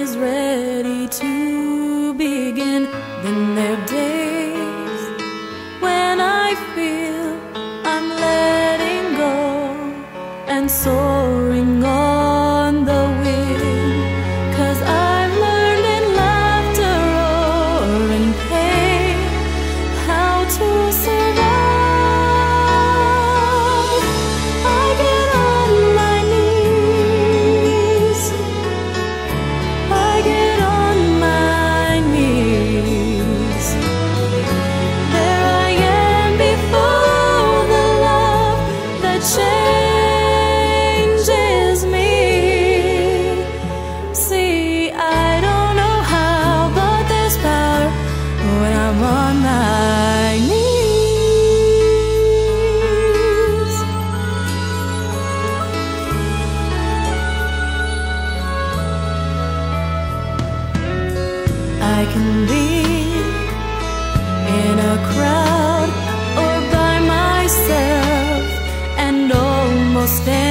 is ready to begin. Then there are days when I feel I'm letting go and soaring. I can be in a crowd or by myself and almost.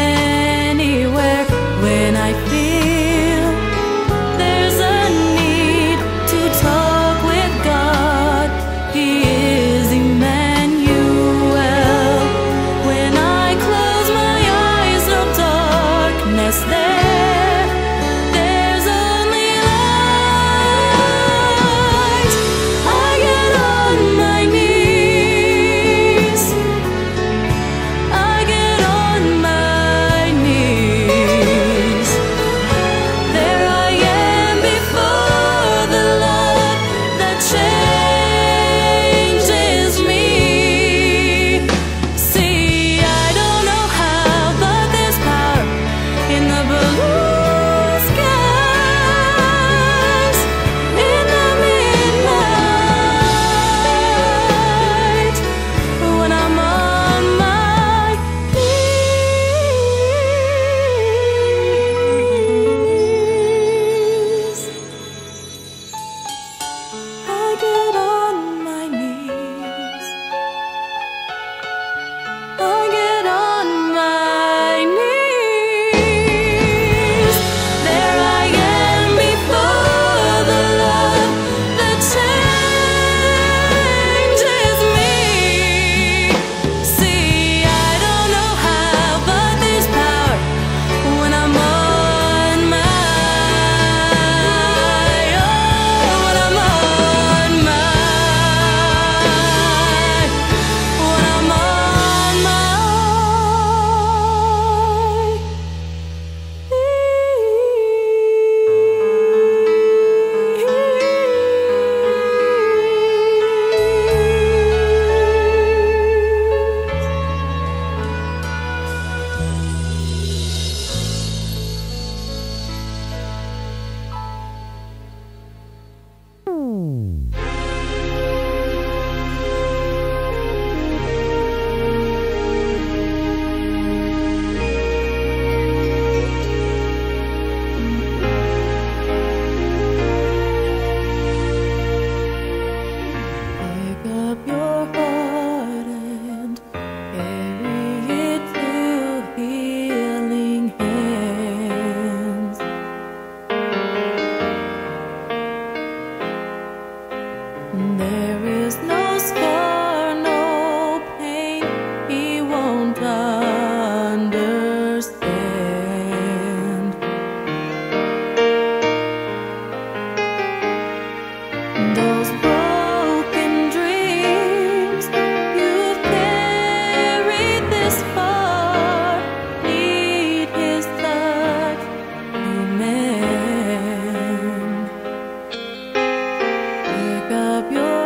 There is up your